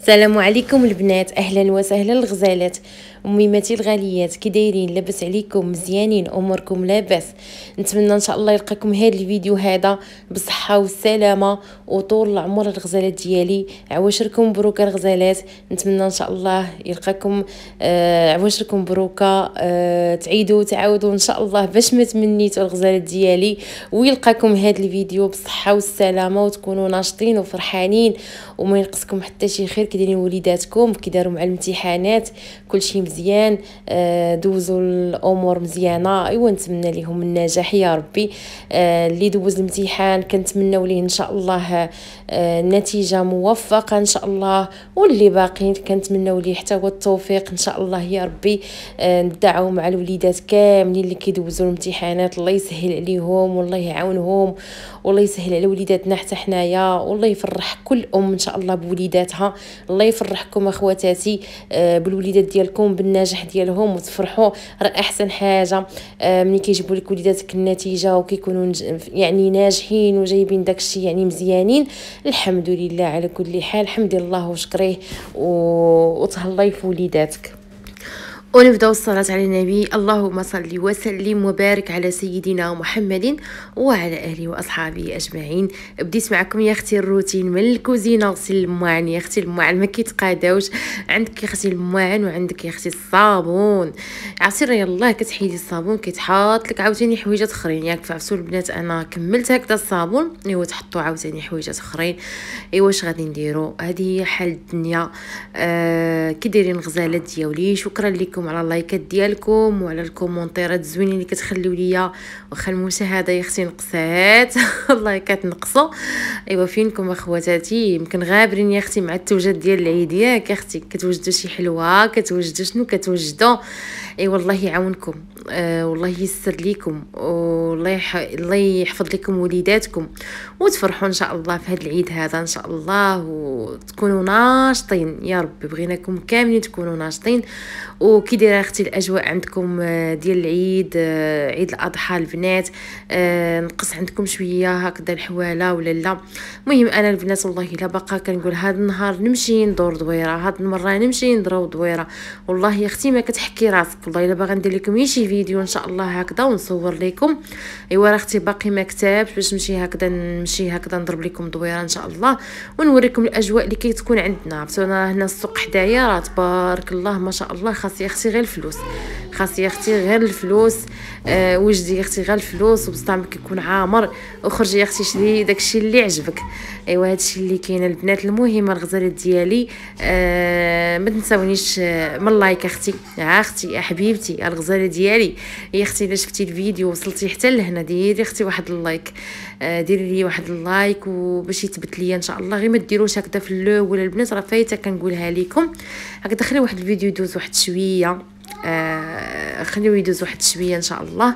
السلام عليكم البنات أهلا وسهلا الغزالات. اميماتي الغاليات كي دايرين لاباس عليكم مزيانين أموركم لاباس. نتمنى إن شاء الله يلقاكم هذا الفيديو هذا بالصحة والسلامة. وطول العمر الغزالات ديالي. عواشركم مبروكه الغزالات. نتمنى إن شاء الله يلقاكم آه عواشركم مبروكه آه تعيدوا وتعاودوا إن شاء الله باش ما تمنيتوا الغزالات ديالي. ويلقاكم هذا الفيديو بالصحة والسلامة. وتكونوا ناشطين وفرحانين. وما ينقصكم حتى شي خير. كي دايرين وليداتكم كي داروا مع الامتحانات كلشي مزيان. آه، دوزوا الأمور مزيانة. أيوا نتمنى لهم النجاح يا ربي. آه، اللي دوز الامتحان كنتمنوا ليه إن شاء الله آه، نتيجة موفقة إن شاء الله. واللي باقيين كنتمنوا ليه حتى هو التوفيق إن شاء الله يا ربي. ندعوا مع الوليدات كاملين اللي كيدوزوا الامتحانات. الله يسهل عليهم والله يعاونهم. والله يسهل على وليداتنا حتى حنايا. والله يفرح كل أم إن شاء الله بوليداتها. الله يفرحكم أخواتاتي بالوليدات ديالكم بالنجاح ديالهم وتفرحوا. راه أحسن حاجة. آه، ملي كيجيبوا لك وليداتك النتيجة وكيكونوا يعني ناجحين وجايبين داكشي يعني مزيانين الحمد لله على كل حال. الحمد لله وشكريه وتهلاي في وليداتك. ونبداو الصلاة على النبي. اللهم صل وسلم وبارك على سيدنا محمد وعلى آله وأصحابه أجمعين. بديت معكم يا أختي الروتين. من الكوزينه غسيل المواعن يا أختي المواعن ما كيتقاداوش عندك يا أختي المواعن وعندك يا أختي الصابون. عرفتي يلاه كتحيدي الصابون كيتحط لك عاوتاني حويجات أخرين. ياك فعرفتوا البنات أنا كملت هكذا الصابون. إيوا تحطوا عاوتاني حويجات أخرين. إيوا واش غادي نديروا هذه هي حال الدنيا. آه كي دايرين الغزالات ديالي. شكرا لكم على اللايكات ديالكم وعلى الكومونتيرات الزوينين اللي كتخليو ليا واخا المشاهده يا أختي نقصات اللايكات نقصوا ايوا فينكم اخواتاتي؟ يمكن غابرين يا أختي مع التوجد ديال العيد ياك يا أختي. كتوجدوا شي حلوة كتوجدوا شنو؟ كتوجدوا اي والله يعاونكم. آه والله يسر ليكم والله. الله يحفظ لكم وليداتكم وتفرحوا إن شاء الله في هذا العيد هذا إن شاء الله وتكونوا ناشطين. يا ربي بغيناكم كاملين تكونوا ناشطين. وكي دايرة أختي الأجواء عندكم آه، ديال العيد آه، عيد الأضحى البنات آه، نقص عندكم شوية هكذا الحوالة ولا لا. المهم أنا البنات والله إلا باقا كنقول هذا النهار نمشي ندور دويرة هاد المرة نمشي نضرب دويرة. والله يا أختي ما كتحكي راسك والله إلا باغا ندير لكم شي فيديو إن شاء الله هكذا ونصور لكم. أيوا راه أختي باقي ما كتابش باش نمشي هكذا نمشي هكذا نضرب لكم دويرة إن شاء الله ونوريكم الأجواء اللي كتكون عندنا. عرفتوا هنا السوق حدايا راه تبارك الله ما شاء الله خاص يا أختي غير الفلوس. خاص يا أختي غير الفلوس. آه وجدي يا أختي غير الفلوس وبسطامك يكون عامر. وخرجي يا أختي شري داكشي اللي عجبك. أيوا هادشي اللي كاين البنات المهم الغزالات ديالي. آه ما تنساونيش آه، من like أختي. أختي حبيبتي الغزالة ديالي. يا أختي الا شفتي الفيديو وصلتي حتى لهنا ديري أختي واحد ال like. آه ديري لي واحد ال like وباش يثبت ليا إن شاء الله. غير ما ديروش هكذا في اللولا البنات راه فايتة كنقولها لكم هكذا خلي واحد الفيديو يدوز واحد شوية. آه خليو يدوز واحد شوية إن شاء الله.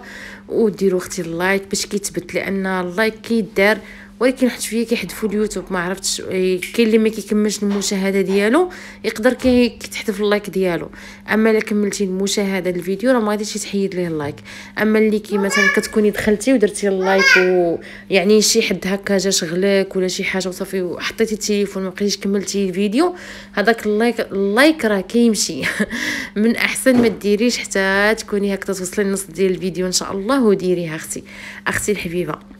وديروا أختي ال like باش كيتبت لأن ال like كيدار ولكن واحد شوية كيحذفوا اليوتيوب ما عرفتش إيه، كاين اللي ما كيكملش المشاهدة ديالو يقدر كيتحذف ال like ديالو. أما إلا كملتي المشاهدة الفيديو راه ما غاديش يتحيد ليه ال like. أما اللي كي مثلا كتكوني دخلتي ودرتي ال like ويعني شي حد هكا جا شغلك ولا شي حاجة وصافي وحطيتي التليفون ما بقيتيش كملتي الفيديو هذاك ال like ال like راه كيمشي. من أحسن ما ديريش حتى تكوني هكا توصلي النص ديال الفيديو إن شاء الله وديريها أختي. أختي الحبيبة.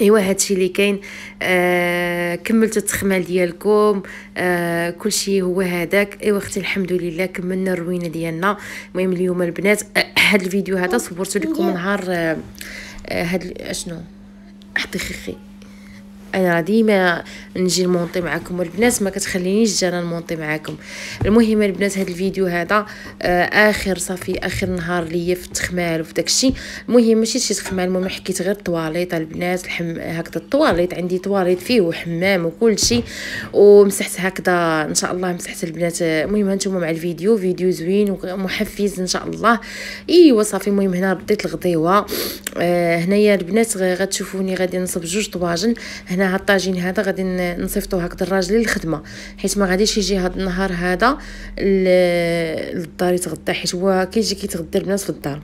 ايوا هادشي اللي كاين. آه كملتوا التخمال ديالكم. آه كلشي هو هذاك. ايوا أختي الحمد لله كملنا الروينة ديالنا. المهم اليوم البنات آه هاد الفيديو هذا صورته لكم نهار آه هاد اشنو حطي خيخي. أنا ديما نجي نمونطي معكم والبنات ما كتخلينيش جانا نمونطي معكم المهم البنات هذا الفيديو هذا آه آخر صافي آخر نهار ليا في التخمال وفي داكشي. المهم ماشي شي تخمال المهم حكيت غير الطواليط البنات الحم... هكذا الطواليط عندي طواليط فيه وحمام وكل شيء ومسحت هكذا إن شاء الله مسحت البنات. المهم هانتوما مع الفيديو فيديو زوين ومحفز إن شاء الله. إيوا صافي المهم هنا رديت الغديوة. آه هنايا البنات غتشوفوني غادي نصب جوج طواجن. هنا هنا هاد الطاجين هذا غادي نصيفطو هكذا الراجل للخدمة حيت ما غاديش يجي هاد النهار هذا للدار يتغدى حيت هو كيجي كيتغدى البنات في الدار.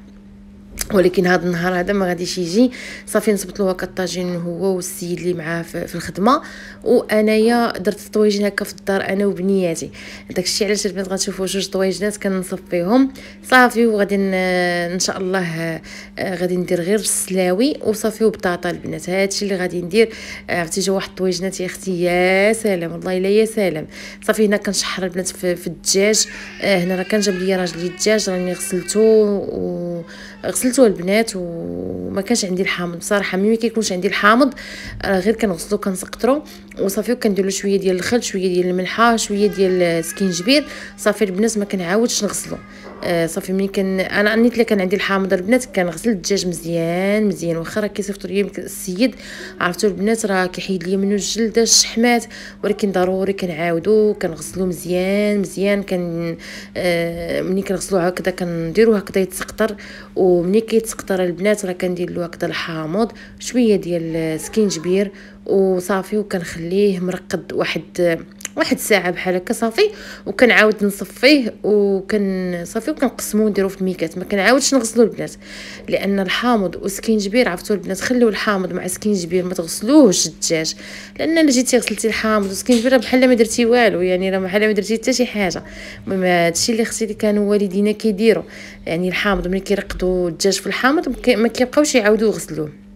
ولكن هذا النهار هذا ما غاديش يجي. صافي نصبت له هكا الطاجين هو والسيد اللي معاه في الخدمة. وأنايا درت الطويجين هكا في الدار أنا وبنياتي. داكشي علاش البنات غتشوفوا جوج طويجنات كنصفيهم صافي وغادي إن شاء الله آه، غادي ندير غير السلاوي وصافي وبطاطا البنات. هادشي اللي غادي ندير. آه، عرفتي جا واحد الطويجنات يا أختي يا سلام والله إلا يا سلام. صافي هنا كنشحر البنات في, الدجاج. آه، هنا راه كان جاب لي راجلي الدجاج راني غسلته وغسلته البنات وما كانش عندي الحامض. بصراحة ملي ما كيكونش عندي الحامض غير كنغسلو كنسقطرو. وصافي وكندير له شوية ديال الخل شوية ديال الملحة شوية ديال السكينجبير صافي البنات ما كنعاودش نغسلو. آه صافي ملي كان أنا نيت اللي كان عندي الحامض البنات كنغسل الدجاج مزيان مزيان واخا راه كيصيفطوا لي السيد. عرفتوا البنات راه كيحيد لي منه الجلد الشحمات. ولكن ضروري كنعاودو كنغسلو مزيان مزيان. كان آه ملي كنغسلو هكذا كنديرو هكذا يتسقطر. وملي كيتسقطر البنات راه كندير له هكذا الحامض شوية ديال السكينجبير وصافي وكنخليه مرقد واحد واحد ساعة بحال هكا صافي وكنعاود نصفيه وكن صافي وكنقسمو نديرو في الميكات. ما كنعاودش نغسلو البنات لأن الحامض وسكينجبير عرفتو البنات؟ خليو الحامض مع سكينجبير ما تغسلوهش الدجاج. لأن الا جيتي غسلتي الحامض وسكينجبير بحال ما درتي والو يعني راه بحال ما درتي حتى شي حاجة. المهم هادشي اللي خصي اللي كانوا والدينا كيديروا يعني الحامض ملي كيرقدوا الدجاج في الحامض ما كيبقاوش يعاودوا يغسلوه.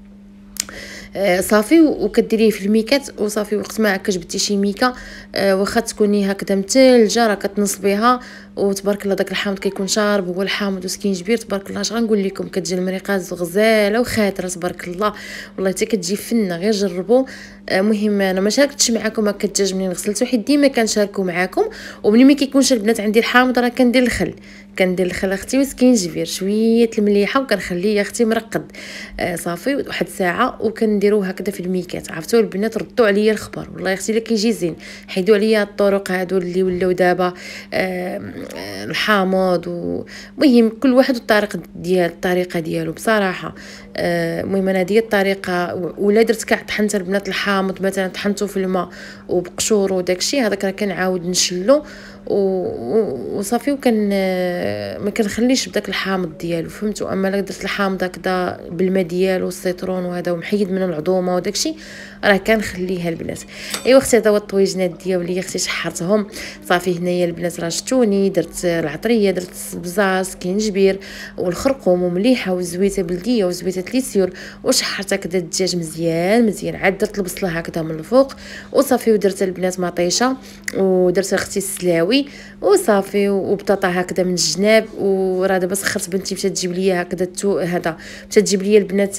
صافي وكديريه في الميكات وصافي وقت ما كجبتي شي ميكا آه، واخا تكوني هكذا متلجة راه كتنصبيها. وتبارك الله داك الحامض كيكون شارب هو الحامض وسكينجبير تبارك الله اش غنقول لكم؟ كتجي المريقه غزالة وخاترة تبارك الله. والله حتى كتجي فنة غير جربوا المهم أنا ما شاركتش معكم هكا الدجاج منين غسلته حيت ديما كنشاركو معكم وملي ما كيكونش البنات عندي الحامض راه كندير الخل. كندير الخل أختي وسكينجبير شوية المليحة وكنخليه أختي مرقد. آه صافي واحد ساعة وكنديروه هكذا في الميكات. عرفتوا البنات ردوا عليا الخبر. والله أختي إلا كيجي زين حيدوا عليا الطرق هادو اللي ولاو دابا. آه الحامض ومهم كل واحد الطريقة ديال الطريقة ديالو. بصراحة المهم أنا هذه الطريقة ولا درت كاع طحنت البنات الحامض مثلا طحنته في الماء وبقشور وداكشي هذاك راه كنعاود نشلو. وصافي وكان ما كنخليش بداك الحامض ديالو فهمتوا أما لا درت الحامض هكذا بالماء ديالو ال citron وهذا ومحيد من العظومة وداكشي راه كنخليها البنات. أيوا أختي هذا هو الطويجنات ديالي أختي شحرتهم صافي هنايا البنات راه شتوني درت العطرية درت السبزه سكينجبير والخرقوم ومليحة وزويته بلدية وزويته ليسيور وشحرت هكذا الدجاج مزيان مزيان. عاد درت البصلة هكذا من الفوق وصافي ودرت البنات مطيشة ودرت أختي السلاوي. وصافي وبطاطا هكذا من الجناب وراه دابا سخرت بنتي مشات تجيب ليا هكذا التو هذا مشات تجيب ليا البنات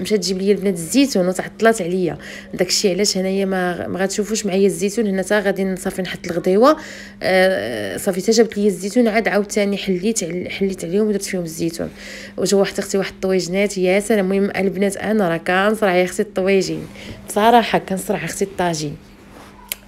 مشات تجيب ليا البنات الزيتون وتعطلات عليا. داكشي علاش هنايا ما ما غتشوفوش معايا الزيتون هنا تا غادي صافي نحط الغديوة. آه صافي تا جابت لي الزيتون عاد عاوتاني حليت حليت عليهم ودرت فيهم الزيتون. وجا واحد أختي واحد الطويجنات يا سلام المهم البنات أنا راه كنصرع يا أختي الطويجين بصراحة كنصرع أختي الطاجين.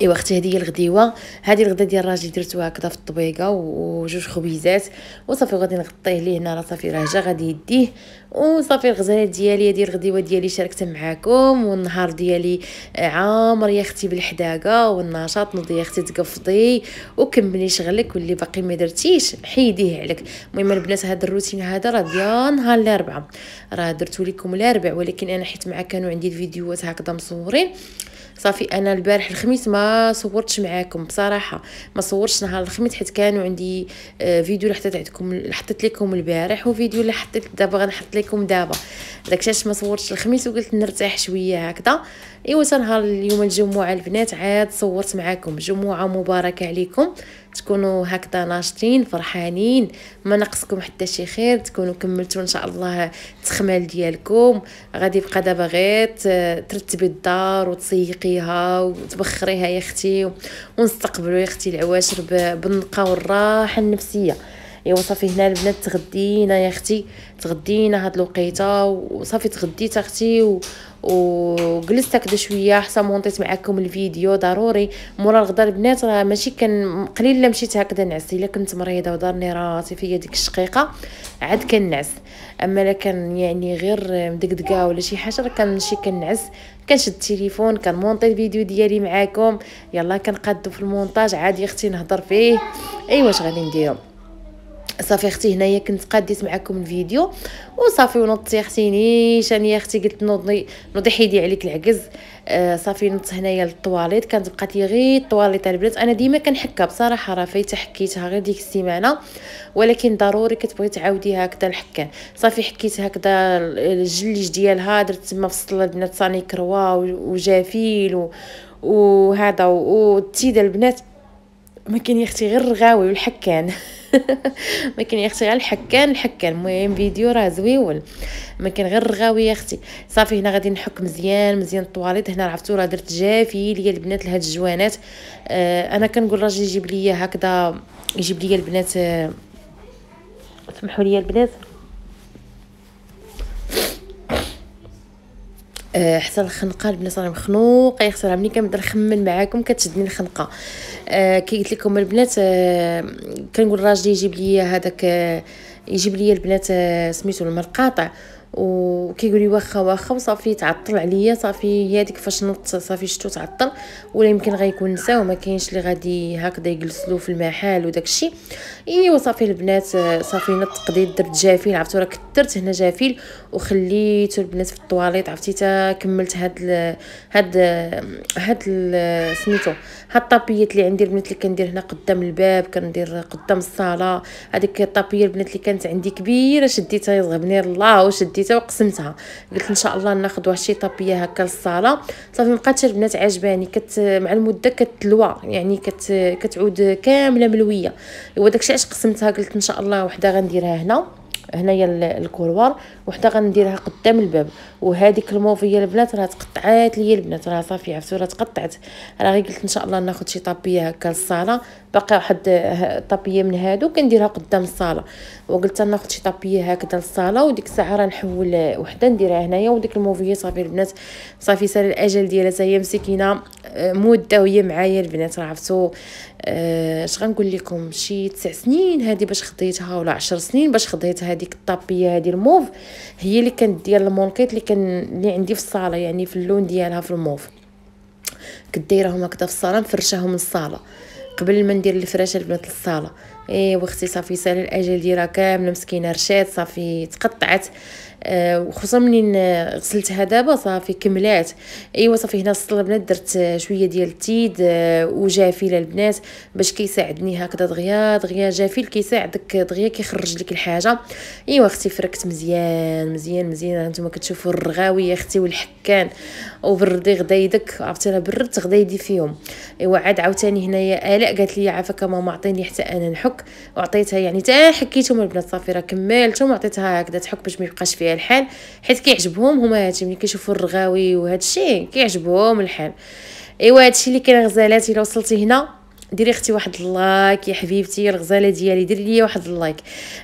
ايوا أختي هذه هي الغديوة. هذه الغدا ديال الراجل درتوها هكذا في الطبيقة وجوج خبيزات. وصافي غادي نغطيه ليه هنا راه صافي راه جا غادي يديه. وصافي الغزالات ديالي هذه الغديوه ديالي شاركت معاكم والنهار ديالي عامر يا أختي بالحداقه والنشاط نوضي يا أختي تقفضي وكملي شغلك واللي باقي ما درتيش حيديه عليك. المهم البنات هذا الروتين هذا راه ديال نهار الأربعاء. راه درتو لكم الاربع ولكن أنا حيت مع كانوا عندي الفيديوهات هكذا مصورين. صافي أنا البارح الخميس ما صورتش معاكم بصراحة. ما صورتش نهار الخميس حيت كانوا عندي آه، فيديو اللي حطيت عندكم حطيت لكم البارح وفيديو اللي حطيت دابا غنحط لكم دابا. داكشي ما صورتش الخميس وقلت نرتاح شوية هكذا. إيوا نهار اليوم الجمعة البنات عاد صورت معاكم. جمعة مباركة عليكم. تكونوا هكذا ناشطين فرحانين. ما نقصكم حتى شي خير. تكونوا كملتوا إن شاء الله التخمال ديالكم. غادي يبقى دابا غير ترتبي الدار وتسيقيها وتبخريها يا أختي ونستقبلوا يا أختي العواشر بالنقه والراحة النفسية. ايوا صافي هنا البنات تغدينا يا أختي تغدينا هاد الوقيتة وصافي تغديت أختي و... وجلست هكذا شوية حتى مونطيت معكم الفيديو ضروري. مورا الغدا البنات راه ماشي كان قليل لا مشيت هكذا نعس إلا كنت مريضة ودارني راسي في ديك الشقيقة عاد كنعس. أما لا كان يعني غير مدقدقة ولا شي حاجة راه كنمشي كنعس. كنشد التليفون كنمونطي الفيديو ديالي معاكم. يلا كنقادو في المونتاج عادي أختي نهضر فيه. أيوا اش غادي نديرو؟ صافي أختي هنايا كنت قاديت معكم الفيديو. وصافي ونضت يا أختي نيشان يا أختي قلت نوضي نوضي حيدي عليك العكز آه صافي نضت هنايا للطواليت. كانت بقات لي غير الطواليت البنات. أنا ديما كنحكها بصراحة راه فايتة حكيتها غير ديك السيمانة. ولكن ضروري كتبغي تعاودي هكذا الحكان. صافي حكيت هكذا الجليج ديالها. درت تما في البنات صاني كروا وجافيل وهذا والتيده البنات. ما كاين يا أختي غير الغاوي والحكان. ما كاين يا أختي غير الحكان الحكان المهم فيديو راه زويون ما كاين غير الغاوي يا أختي. صافي هنا غادي نحك مزيان مزيان الطواليت. هنا عرفتو راه درت جافي ليا البنات لهاد الجوانات. آه أنا كنقول راجل يجيب ليا هكذا يجيب ليا البنات آه لي البنات. آه، حتى الخنقة البنات راني مخنوقة يا أختي ملي كنبدا نخمن معاكم كتشدني الخنقة. آه كي قلت لكم البنات آه كنقول راجلي يجيب لي هذاك آه يجيب لي البنات آه سميتو المرقاطع وكيقول لي واخا واخا وصافي تعطل عليا صافي هذيك فاش نط صافي شتو تعطل ولا يمكن غيكون نسى وما كاينش اللي غادي هكذا يجلسلو في المحل وداك الشيء. إيوا صافي البنات صافي نط قضيت درت جافيل عرفتو راه كثرت هنا جافيل وخليت البنات في الطواليط عرفتي؟ تا كملت هاد ال هاد هاد سميتو هاد الطابيات اللي عندي البنات اللي كندير هنا قدام الباب كندير قدام الصالة. هذيك الطابية البنات اللي كانت عندي كبيرة شديتها يزغبني الله وشديتها وقسمتها. قلت إن شاء الله ناخذ واحد شي طابية هكا للصالة. صافي مبقاتش البنات عجباني كت مع المدة كتلوى يعني كت كتعود كاملة ملوية. هو داكشي علاش قسمتها؟ قلت إن شاء الله وحدة غنديرها هنا. هنايا الكولوار وحده غنديرها قدام الباب. وهذيك الموفيه البنات راه تقطعات ليا البنات راه صافي عرفتوا راه تقطعت. راه غير قلت إن شاء الله ناخذ شي طابية هكا للصالة. باقي واحد طابية من هادو كنديرها قدام الصالة. وقلت ناخذ شي طابية هكذا للصالة وديك الساعة راه نحول وحدة نديرها هنايا. وديك الموفية صافي البنات صافي سال الأجل ديالها هي مسكينة مده وهي معايا البنات راه عرفتوا آه، اش غنقول لكم؟ شي تسع سنين هذه باش خديتها ولا عشر سنين باش خديت هذيك الطابية هذه الموف. هي اللي كانت ديال المونكيت اللي كان اللي عندي في الصالة يعني في اللون ديالها في الموف. كنت دايرهم هكذا في الصالة مفرشاهم الصاله قبل ما ندير الفراشه البنات للصاله إيه واختي صافي سال الأجل ديالها كامله مسكينة رشات صافي تقطعت. آه، وخصوصا منين غسلتها دابا صافي كملات. أيوا صافي هنا الصله البنات درت شوية ديال التيد آه، وجافيل البنات باش كيساعدني هكذا دغيا دغيا جافيل كيساعدك دغيا كيخرج لك الحاجة. أيوا أختي فركت مزيان مزيان مزيان. هانتوما كتشوفوا الرغاوي يا أختي والحكان. وبردي غدا يدك عرفتي أنا بردت غدا يدي فيهم. أيوا عاد عاوتاني هنايا آلاء قالت لي عافاك ماما عطيني حتى أنا نحك. وعطيتها يعني تا حكيتهم البنات صافي راه كملتهم وعطيتها هكذا تحك باش ما يبقاش فيها الحال حيت كيعجبهم هما هادشي ملي كيشوفوا الرغاوي وهادشي كيعجبهم الحال. إيوا هادشي اللي كاين غزالات إلا وصلتي هنا. ديري أختي واحد ال like يا حبيبتي الغزالة ديالي ديري لي واحد ال like.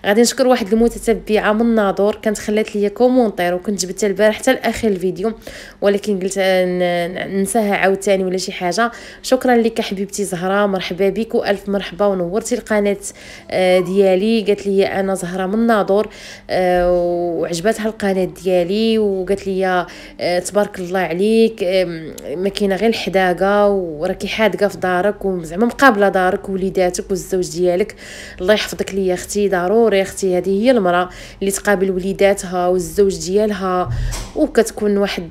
غادي نشكر واحد المتتبعة من ناظور كانت خلات لي commentaire وكنت جبتها البارح حتى لآخر الفيديو ولكن قلت ننساها عاوتاني ولا شي حاجة. شكرا لك حبيبتي زهرة مرحبا بك وألف مرحبا ونورتي القناة آه، ديالي. قالت لي أنا زهرة من ناظور آه، وعجبتها القناه ديالي وقالت لي آه، تبارك الله عليك ما كاينة غير الحداقة وراكي حادقة في دارك وزعما مقابله دارك ووليداتك والزوج ديالك. الله يحفظك ليا أختي ضروري أختي. هذه هي المرأة اللي تقابل وليداتها والزوج ديالها وكتكون واحد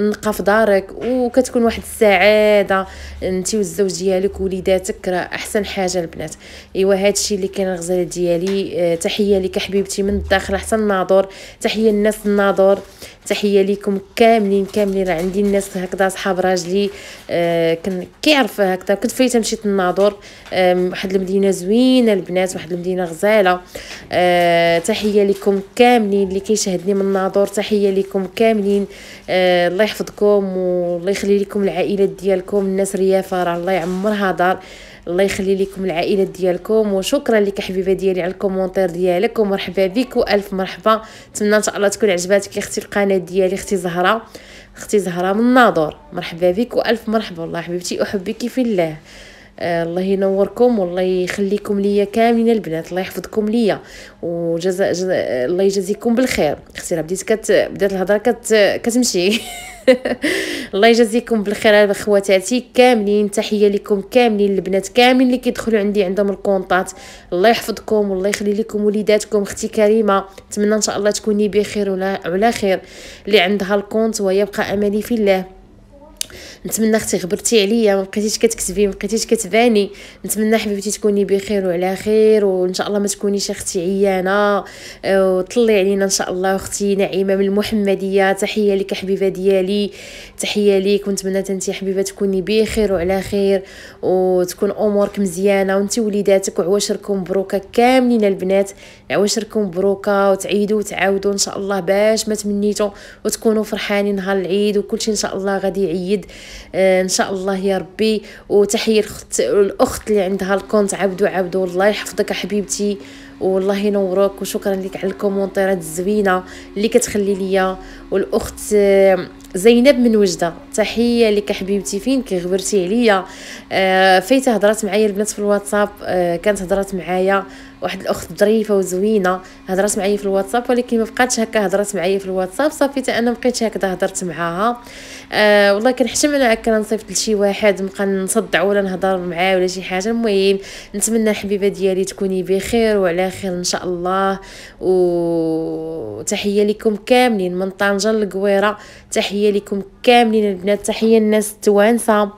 النقا في دارك وكتكون واحد السعادة. انت والزوج ديالك ووليداتك راه أحسن حاجة البنات إيوا هادشي اللي كاين الغزالة ديالي. آه، تحية لك حبيبتي من الداخل حتى الناظور تحية للناس الناظور تحية ليكم كاملين كاملين. راه عندي الناس هكذا صحاب راجلي آه كيعرف هكذا. كنت فايته مشيت للناظور آه واحد المدينة زوينة البنات واحد المدينة غزالة. آه تحية لكم كاملين. اللي كيشاهدني من الناظور تحية لكم كاملين. آه الله يحفظكم والله يخلي لكم العائلات ديالكم. الناس ريافة راه الله يعمرها دار. الله يخلي لكم العائلة ديالكم وشكرا لك حبيبة ديالي على الكومونتير ديالك ومرحبا بك وألف مرحبا. نتمنى إن شاء الله تكون عجباتك أختي القناة ديالي أختي زهرة. أختي زهرة من ناظور مرحبا بك وألف مرحبا والله حبيبتي أحبك في الله. الله ينوركم والله يخليكم ليا كاملين البنات الله يحفظكم ليا وجزاء جزا الله يجازيكم بالخير. أختي بديت كت بدات الهضرة كت كتمشي. الله يجازيكم بالخير خواتاتي كاملين تحية لكم كاملين البنات كاملين اللي كيدخلوا عندي عندهم الكونطات الله يحفظكم والله يخلي لكم وليداتكم. أختي كريمة نتمنى إن شاء الله تكوني بخير ولا على خير. اللي عندها الكونت ويبقى أملي في الله. نتمنى أختي غبرتي عليا ما بقيتيش كتكتبي ما بقيتيش كتباني. نتمنى حبيبتي تكوني بخير وعلى خير وإن شاء الله ما تكونيش أختي عيانة. آه، وطلي علينا إن شاء الله أختي نعيمة من المحمدية. تحية لك حبيبة ديالي تحية ليك. ونتمنى انت حبيبة تكوني بخير وعلى خير وتكون أمورك مزيانة. وانت وليداتك وعواشركم مبروكه كاملين البنات. عواشركم مبروكه وتعيدوا وتعاودوا إن شاء الله باش ما تمنيتوا وتكونوا فرحانين نهار العيد. وكل شيء إن شاء الله غادي يعيد آه إن شاء الله يا ربي. وتحية الاخت الأخت اللي عندها ال compte عبدو عبدو الله يحفظك حبيبتي. والله ينورك وشكرا لك على الكومونتيرات الزوينة اللي كتخلي ليا. والأخت آه زينب من وجدة. تحية لك حبيبتي. فين كي غبرتي عليا؟ آه فايتة هضرات معايا البنات في الواتساب. كانت هضرات معايا. واحد الأخت ظريفة وزوينة هضرات معايا في الواتساب ولكن ما بقاتش هكا هضرات معايا في الواتساب. صافي حتى أنا بقيت هكذا هضرت معاها. آه والله كنحشم أنا هكا نصيفط لشي واحد نبقى نصدع ولا نهضر معاه ولا شي حاجة. المهم نتمنى الحبيبة ديالي تكوني بخير وعلى خير إن شاء الله. وتحيه لكم كاملين من طنجة للقويرة. تحية لكم كاملين البنات تحية الناس التوانسة.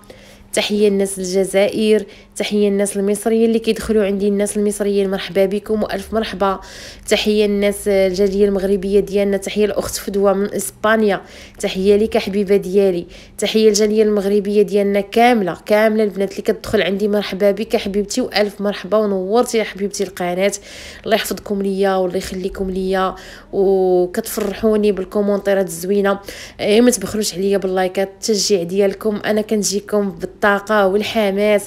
تحية الناس الجزائر تحية الناس المصريين اللي كيدخلوا عندي. الناس المصريين مرحبا بكم وألف مرحبا. تحية الناس الجالية المغربية ديالنا تحية الأخت فدوه من إسبانيا. تحية لك حبيبة ديالي. تحية الجالية المغربية ديالنا كاملة كاملة البنات اللي كتدخل عندي. مرحبا بك حبيبتي وألف مرحبا. ونورتي يا حبيبتي القناة. الله يحفظكم ليا والله يخليكم ليا. وكتفرحوني بالكومونتيرات الزوينة. اي ما تبخلوش عليا باللايكات التشجيع ديالكم. أنا كنجيكم بالطاقة والحماس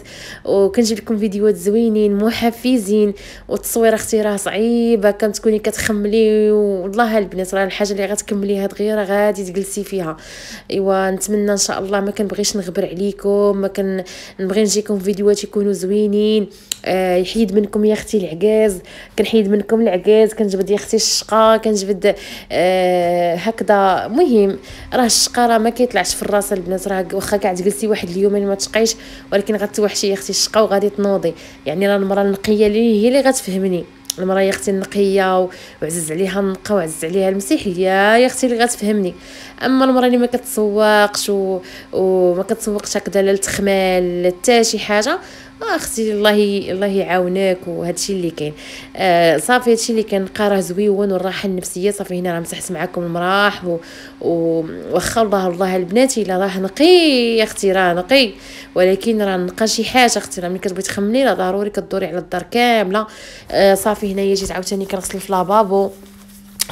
وكنجيب لكم فيديوهات زوينين محفزين والتصوير أختي راه صعيبة. كتكوني كتخملي والله البنات راه الحاجة اللي غتكمليها دغيا غادي تجلسي فيها. إيوا نتمنى إن شاء الله ما كنبغيش نغبر عليكم ما كنبغي نجيكم فيديوهات يكونوا زوينين. آه يحيد منكم يا أختي العكاز. كنحيد منكم العكاز كنجبد يا أختي الشقا كنجبد آه هكذا. مهم راه الشقا راه ما كيطلعش في الراس البنات راه واخا كاع تجلسي واحد اليومين ما تشقيش ولكن غتوحشي يا أختي الشقا وغادي تنوضي. يعني راه المرأة النقية اللي هي اللي غتفهمني. المرأة يا أختي النقية وعزز عليها النقة وعزز عليها المسيحيه يا أختي اللي غتفهمني. أما المرأة اللي ما كتسوقش و... وما كتسوقش هكذا لا التخمال حتى شي حاجة أختي الله الله يعاونك وهذا الشيء اللي كاين. آه صافي هادشي اللي كنلقى راه زويون والراحة النفسية. صافي هنا راه مسحت معكم المراح و واخا الله الله البنات الا راه نقي أختي راه نقي. ولكن راه نقى شي حاجة أختي راه ملي كتبغي تخملي راه ضروري كدوري على الدار كاملة. آه صافي هنايا جيت عاوتاني كنغسل في لابابو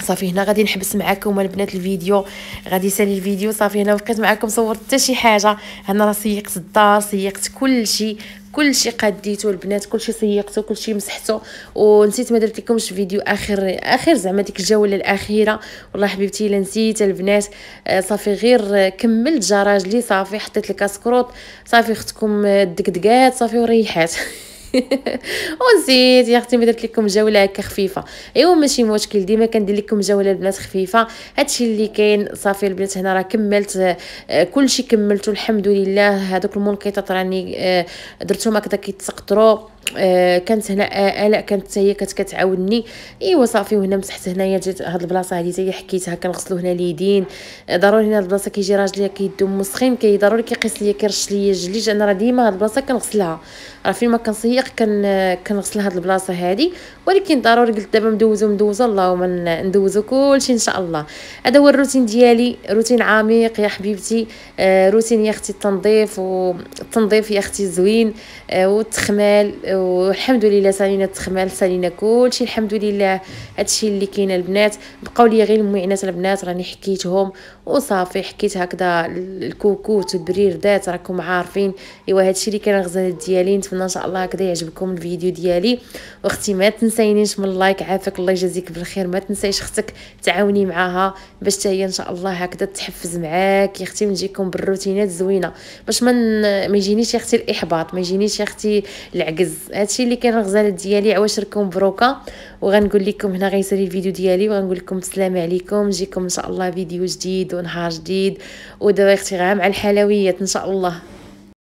صافي هنا غادي نحبس معكم البنات الفيديو. غادي يسالي الفيديو. صافي هنا بقيت معكم صورت حتى شي حاجة. هنا راه سيقت الدار سيقت كل شيء كلشي قديتو البنات كلشي سيقتو كلشي مسحتو. ونسيت ما درت لكمش فيديو آخر آخر زعما ديك الجولة الأخيرة. والله حبيبتي إلا نسيت البنات آه صافي غير كملت جراجلي صافي حطيت الكاسكروط صافي اختكم دقدقات صافي وريحات. وزيد يا أختي ما درت لكم جولة هكا خفيفه أيوا ماشي مشكل. ديما كندير لكم جولة البنات خفيفة. هادشي اللي كاين صافي البنات هنا راه كملت آه كلشي كملته الحمد لله. هذوك المنقطات راني آه درتهم هكذا كيتسقطروا آه كانت هنا آه الاء كانت هي كانت كتعاونني. إيوا صافي وهنا مسحت هنايا جيت هاد البلاصة هادي حتى حكيتها كنغسلو هنا اليدين. آه ضروري هنا البلاصة كيجي راجلي كيدو مسخين كي ضروري كيقيس ليا كيرش ليا الجليج أنا راه ديما هاد البلاصة كنغسلها. راه فين ما كنسيق كن كنغسل هاد البلاصة هادي. ولكن ضروري قلت دابا مدوزو مدوزو اللهم ندوزو كلشي إن شاء الله. هذا هو الروتين ديالي روتين عميق يا حبيبتي. آه روتين يا أختي التنظيف والتنظيف يا أختي زوين آه والتخمال والحمد لله سالينا التخمال سالينا كلشي. الحمد لله هادشي اللي كاين البنات بقاو لي غير المعينات البنات راني حكيتهم. وصافي حكيت هكذا الكوكوت والبريردات راكم عارفين. إيوا هادشي اللي كان الغزالات ديالي. نتمنى إن شاء الله هكذا يعجبكم الفيديو ديالي. وأختي ما تنسينيش من ال like. عافاك الله يجازيك بالخير. ما تنسيش أختك تعاوني معاها باش حتى إن شاء الله هكذا تحفز معاك. يا أختي نجيكم بالروتينات زوينة. باش ما ما يجينيش يا أختي الإحباط ما يجينيش يا أختي العجز. هادشي اللي كان الغزالات ديالي عواشركم بروكا. وغنقول لكم هنا غيسالي الفيديو ديالي وغنقول لكم السلام عليكم. نجيكم إن شاء الله فيديو جديد ونهار جديد. ودابا أختي مع الحلويات إن شاء الله.